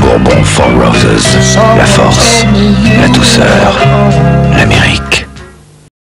Bourbon for Roses, la force, la douceur,